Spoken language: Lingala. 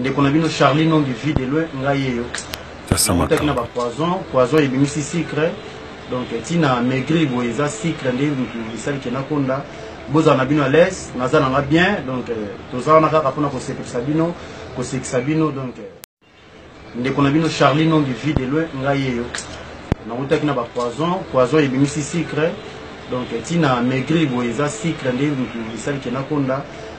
ndeko na bino charlie nom du vie de loin ngai yeyo otaki na bapoison poison ebimisi sucre donc ntina maigri boye eza sucre nde misali kenda konda bozala na bino à l'aise naza nanga bien donc euh, toza wana kaka mpona kosepelisa bino kosekisa bino donc euh, ndeko na bino charlie nom du vie de loin ngai yeyo nakutaki na bapoison poison ebimisi sucre donc ntina maigri boye eza sucre nde misali kenda konda